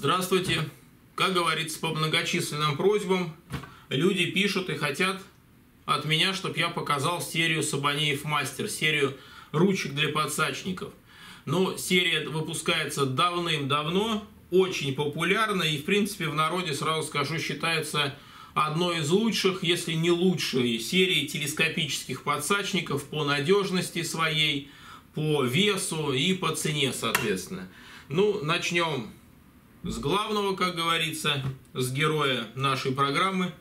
Здравствуйте. Как говорится, по многочисленным просьбам люди пишут и хотят от меня, чтобы я показал серию Сабанеев Мастер, серию ручек для подсачников. Но серия выпускается давным-давно, очень популярна и, в принципе, в народе, сразу скажу, считается одной из лучших, если не лучшей серии телескопических подсачников по надежности своей, по весу и по цене, соответственно. Ну, начнем с главного, как говорится, с героя нашей программы.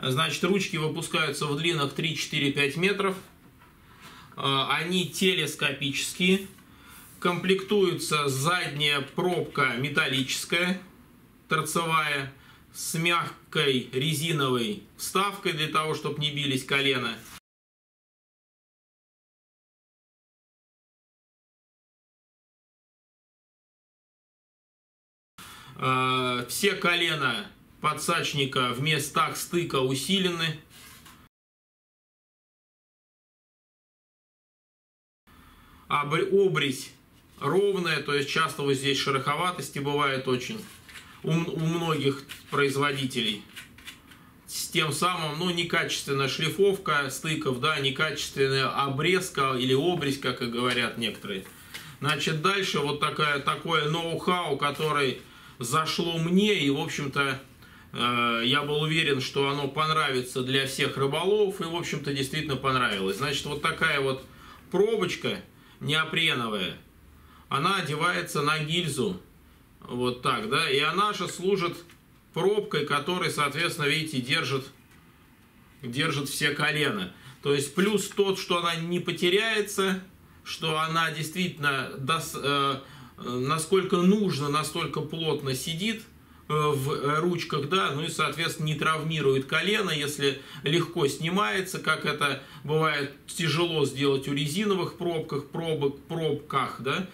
Значит, ручки выпускаются в длинах 3-4-5 метров. А, они телескопические. Комплектуется задняя пробка металлическая, торцевая, с мягкой резиновой вставкой для того, чтобы не бились колено. А, все колена подсачника в местах стыка усилены. Обрезь ровная, то есть часто вот здесь шероховатости бывает очень у, у многих производителей. С тем самым, ну, некачественная шлифовка стыков, да, некачественная обрезка или обрезь, как и говорят некоторые. Значит, дальше вот такая, такое ноу-хау, который зашло мне, и, в общем-то, э, я был уверен, что оно понравится для всех рыболов, и, в общем-то, действительно понравилось. Значит, вот такая вот пробочка неопреновая, она одевается на гильзу, вот так, да, и она же служит пробкой, которая, соответственно, видите, держит, держит все колена. То есть плюс тот, что она не потеряется, что она действительно даст, э, насколько нужно, настолько плотно сидит э, в ручках, да, ну и, соответственно, не травмирует колено, если легко снимается, как это бывает тяжело сделать у резиновых пробках, пробок, пробках, да,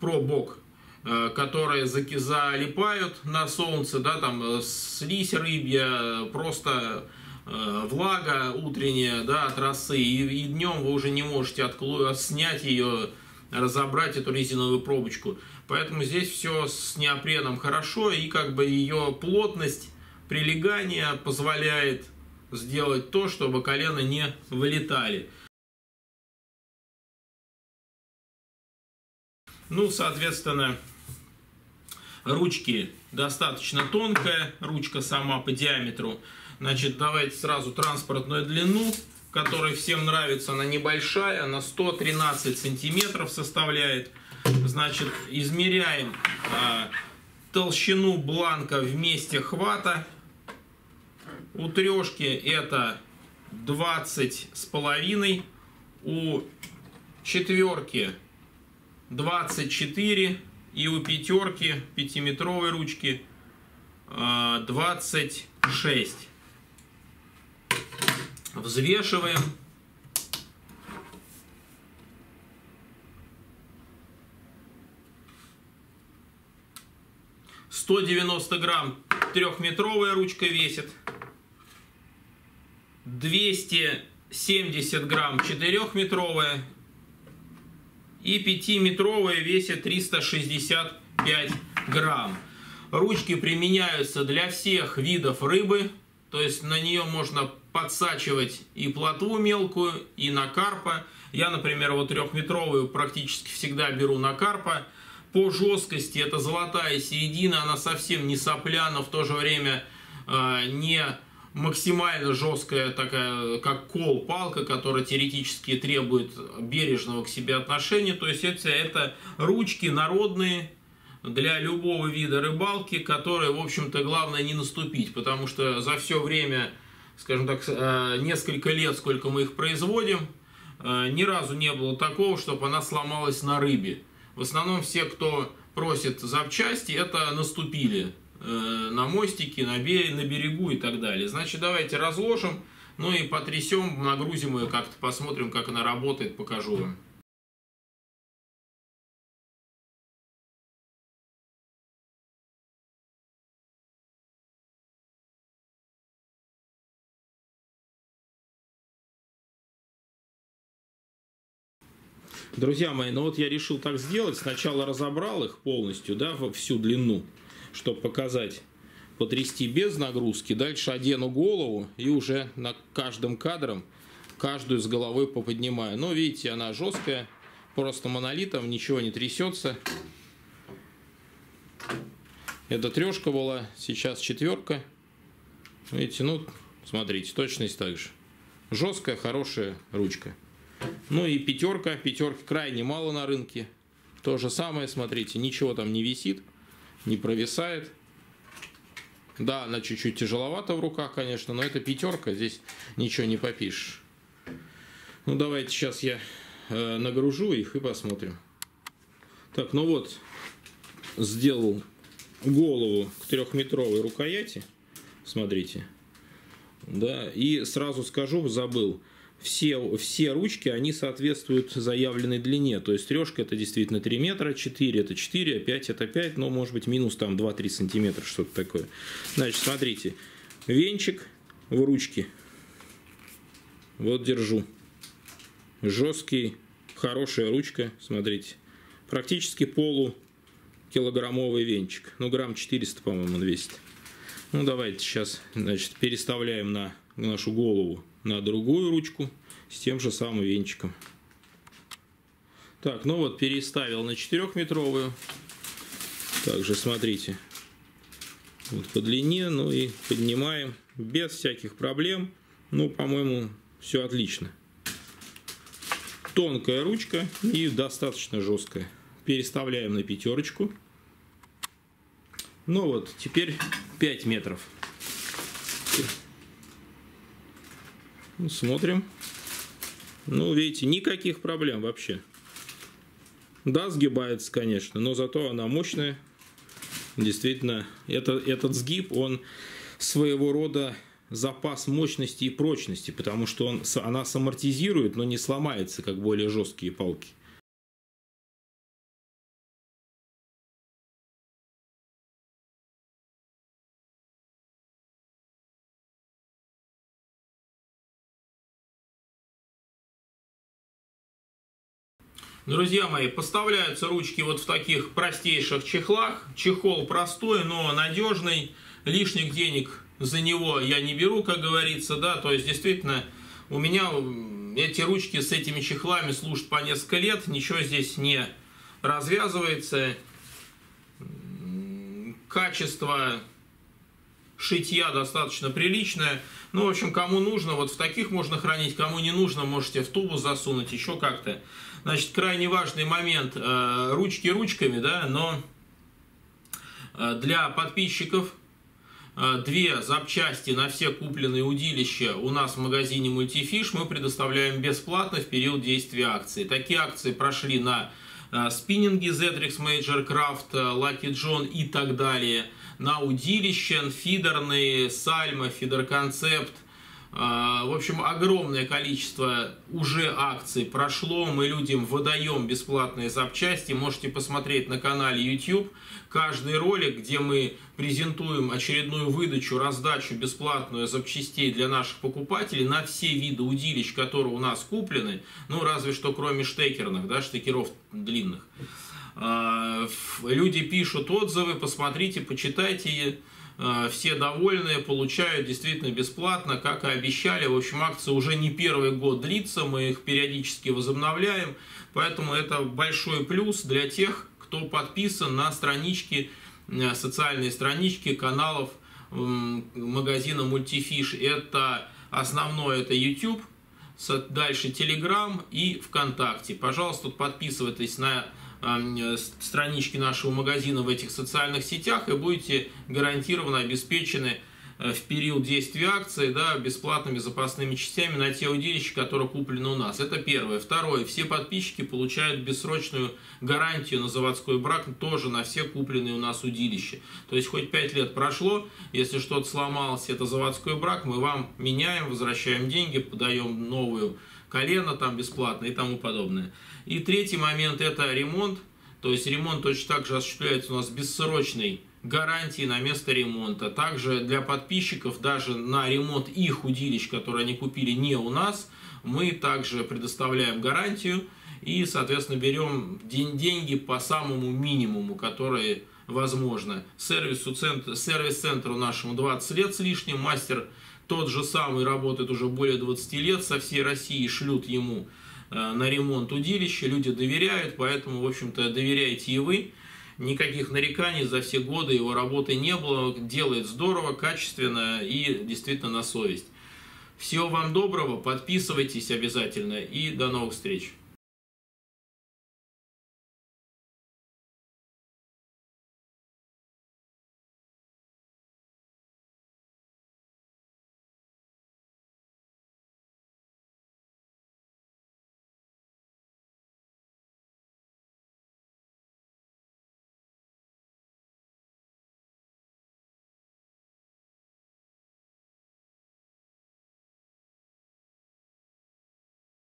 пробок, э, которые залипают на солнце, да, там э, слизь рыбья, просто влага утренняя, да, от росы, и, и днем вы уже не можете отклу... снять ее разобрать эту резиновую пробочку. Поэтому здесь все с неопреном хорошо, и как бы ее плотность прилегания позволяет сделать то, чтобы колено не вылетали. Ну, соответственно, ручки достаточно тонкая, ручка сама по диаметру. Значит, давайте сразу транспортную длину которая всем нравится, она небольшая, она 113 сантиметров составляет. Значит, измеряем а, толщину бланка в месте хвата. У трешки это 20 с половиной, у четверки 24 и у пятерки пятиметровой ручки 26. Взвешиваем. Сто девяносто грамм трехметровая ручка весит. Двести семьдесят грамм четырехметровая. И пятиметровая весит 365 грамм. Ручки применяются для всех видов рыбы. То есть на нее можно подсачивать и плотву мелкую, и на карпа. Я, например, вот трехметровую практически всегда беру на карпа. По жесткости это золотая середина, она совсем не сопля, но в то же время э, не максимально жесткая такая, как кол, палка, которая теоретически требует бережного к себе отношения. То есть это, это ручки народные для любого вида рыбалки, которые, в общем-то, главное не наступить, потому что за все время скажем так, э, несколько лет, сколько мы их производим, э, ни разу не было такого, чтобы она сломалась на рыбе. В основном все, кто просит запчасти, это наступили э, на мостике, на, берегу и так далее. Значит, давайте разложим, ну и потрясем, нагрузим ее как-то, посмотрим, как она работает, покажу вам. Друзья мои, ну вот я решил так сделать. Сначала разобрал их полностью, да, во всю длину. чтобы показать, потрясти без нагрузки. Дальше одену голову и уже на каждым кадром каждую с головой поподнимаю. Но видите, она жесткая, просто монолитом, ничего не трясется. Это трешка была, сейчас четверка. Видите, ну, смотрите, точность также. Жесткая, хорошая ручка. Ну и пятерка. Пятерки крайне мало на рынке. То же самое, смотрите, ничего там не висит, не провисает. Да, она чуть-чуть тяжеловата в руках, конечно, но это пятерка, здесь ничего не попишешь. Ну, давайте сейчас я э, нагружу их и посмотрим. Так, ну вот, сделал голову к трехметровой рукояти. Смотрите. Да, и сразу скажу, забыл. Все, все ручки, они соответствуют заявленной длине. То есть трешка это действительно 3 метра, 4 это 4, 5 это 5, но может быть минус там 2-3 сантиметра, что-то такое. Значит, смотрите. Венчик в ручке. Вот держу. Жесткий, хорошая ручка, смотрите. Практически полу килограммовый венчик. Ну, грамм 400, по-моему, он весит. Ну, давайте сейчас, значит, переставляем на нашу голову на другую ручку с тем же самым венчиком. Так, ну вот, переставил на 4-метровую. Также, смотрите, вот по длине, ну и поднимаем без всяких проблем. Ну, по-моему, все отлично. Тонкая ручка и достаточно жесткая. Переставляем на пятерочку. Ну вот, теперь 5 метров. Смотрим. Ну, видите, никаких проблем вообще. Да, сгибается, конечно, но зато она мощная. Действительно, это, этот сгиб, он своего рода запас мощности и прочности, потому что он, она самортизирует, но не сломается, как более жесткие палки. Друзья мои, поставляются ручки вот в таких простейших чехлах. Чехол простой, но надежный. Лишних денег за него я не беру, как говорится, да. То есть, действительно, у меня эти ручки с этими чехлами служат по несколько лет. Ничего здесь не развязывается. Качество шитья достаточно приличное. Ну, в общем, кому нужно, вот в таких можно хранить, кому не нужно, можете в тубу засунуть, еще как-то. Значит, крайне важный момент, э, ручки ручками, да, но э, для подписчиков э, две запчасти на все купленные удилища у нас в магазине Multifish мы предоставляем бесплатно в период действия акции. Такие акции прошли на спиннинги Zetrix Major Craft, Lucky John и так далее – на удилище, фидерные, сальма, фидер-концепт. А, в общем, огромное количество уже акций прошло. Мы людям выдаем бесплатные запчасти. Можете посмотреть на канале YouTube каждый ролик, где мы презентуем очередную выдачу, раздачу бесплатную запчастей для наших покупателей на все виды удилищ, которые у нас куплены. Ну, разве что кроме штекерных, да, штекеров длинных. А, люди пишут отзывы, посмотрите, почитайте, а, все довольные, получают действительно бесплатно, как и обещали. В общем, акция уже не первый год длится, мы их периодически возобновляем, поэтому это большой плюс для тех, кто подписан на странички, э, социальные странички каналов магазина Multifish. Это основное, это YouTube, дальше Telegram и ВКонтакте. Пожалуйста, подписывайтесь на Э, странички нашего магазина в этих социальных сетях и будете гарантированно обеспечены э, в период действия акции да, бесплатными запасными частями на те удилища, которые куплены у нас. Это первое. Второе. Все подписчики получают бессрочную гарантию на заводской брак тоже на все купленные у нас удилища. То есть хоть 5 лет прошло, если что-то сломалось, это заводской брак, мы вам меняем, возвращаем деньги, подаем новую колено там бесплатно и тому подобное. И третий момент это ремонт. То есть ремонт точно так же осуществляется у нас бессрочной гарантии на место ремонта. Также для подписчиков даже на ремонт их удилищ, которые они купили не у нас, мы также предоставляем гарантию и, соответственно, берем деньги по самому минимуму, которые возможно. Сервису, центр, сервис-центру нашему 20 лет с лишним, мастер тот же самый работает уже более 20 лет, со всей России шлют ему э, на ремонт удилища, люди доверяют, поэтому, в общем-то, доверяйте и вы. Никаких нареканий за все годы его работы не было, делает здорово, качественно и действительно на совесть. Всего вам доброго, подписывайтесь обязательно и до новых встреч.